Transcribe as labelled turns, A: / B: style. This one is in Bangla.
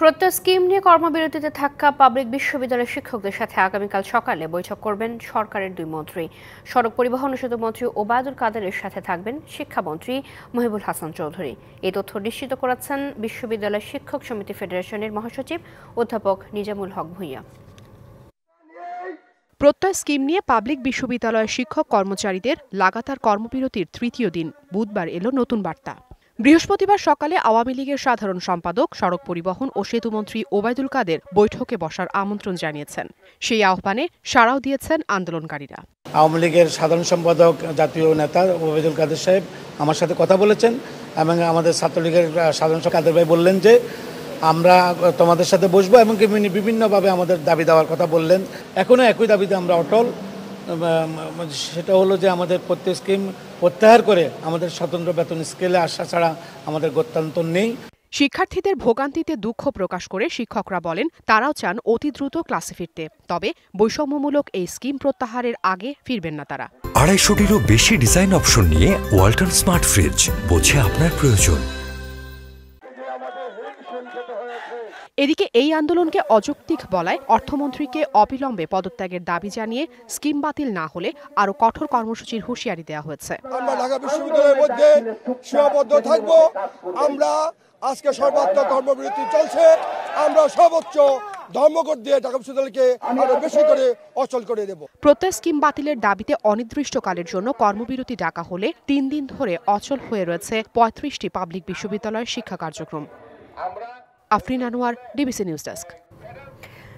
A: প্রত্যয় স্কিম নিয়ে কর্মবিরতিতে থাকা পাবলিক বিশ্ববিদ্যালয়ের শিক্ষকদের সাথে আগামীকাল সকালে বৈঠক করবেন সরকারের দুই মন্ত্রী। সড়ক পরিবহন ও সেতু মন্ত্রী ওবায়দুল কাদেরের সাথে থাকবেন শিক্ষামন্ত্রী মহিবুল হাসান চৌধুরী। এই তথ্য নিশ্চিত করেছেন বিশ্ববিদ্যালয় শিক্ষক সমিতি ফেডারেশনের মহাসচিব অধ্যাপক নিজামুল হক ভূঁইয়া।
B: প্রত্যয় স্কিম নিয়ে পাবলিক বিশ্ববিদ্যালয়ের শিক্ষক কর্মচারীদের লাগাতার কর্মবিরতির তৃতীয় দিন। বুধবার এলো নতুন বার্তা। বৃহস্পতিবার সকালে আওয়ামী লীগের সাধারণ সম্পাদক, সড়ক পরিবহন ও সেতুমন্ত্রী ওবায়দুল কাদের বৈঠকে বসার আমন্ত্রণ জানিয়েছেন। সেই আহ্বানে সাড়াও দিয়েছেন আন্দোলনকারীরা।
C: আওয়ামী লীগের সাধারণ সম্পাদক, জাতীয় নেতা ওবায়দুল কাদের সাহেব আমার সাথে কথা বলেছেন এবং আমাদের ছাত্রলীগের সাধারণ কাদের ভাই বললেন যে, আমরা তোমাদের সাথে বসবো এবং বিভিন্নভাবে আমাদের দাবি দেওয়ার কথা বললেন। এখনও একই দাবিতে আমরা অটল। সেটা হলো যে আমাদের প্রত্যেক স্কিম প্রত্যাহার করে আমাদের স্বতন্ত্র বেতন স্কেলে আসা ছাড়া আমাদের গত্যান্তর নেই।
B: শিক্ষার্থীদের ভোগান্তিতে দুঃখ প্রকাশ করে শিক্ষকরা বলেন তারাও চান অতি দ্রুত ক্লাসে ফিরতে। তবে বৈষম্যমূলক এই স্কিম প্রত্যাহারের আগে ফিরবেন না তারা।
D: আড়াইশোটিরও বেশি ডিজাইন অপশন নিয়ে ওয়ালটন স্মার্ট ফ্রিজ বোঝে আপনার প্রয়োজন।
B: এদিকে এই আন্দোলনকে অযৌক্তিক বলায় অর্থমন্ত্রীকে অবিলম্বে পদত্যাগের দাবি জানিয়ে স্কিম বাতিল না হলে আরও কঠোর কর্মসূচির হুঁশিয়ারি দেওয়া হয়েছে।
E: আমরা ঢাকা বিশ্ববিদ্যালয়ের মধ্যে সীমাবদ্ধ থাকব। আমরা আজকে সর্বাত্মক কর্মবিরতি চলছে। আমরা সর্বোচ্চ ধর্মঘট দিয়ে ঢাকা বিশ্ববিদ্যালয়কে আরও বেশি করে অচল করে দেব।
B: প্রত্যয় স্কিম বাতিলের দাবিতে অনির্দিষ্টকালের জন্য কর্মবিরতি ডাকা হলে তিন দিন ধরে অচল হয়ে রয়েছে পঁয়ত্রিশটি পাবলিক বিশ্ববিদ্যালয়ের শিক্ষা কার্যক্রম। Afrin Anwar DBC news desk